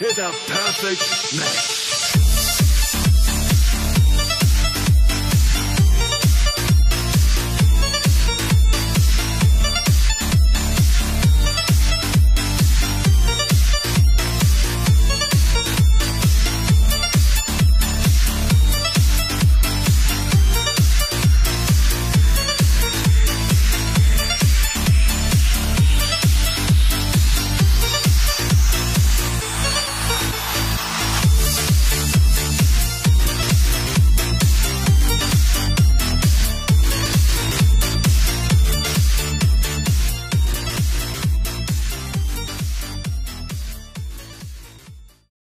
is a perfect match.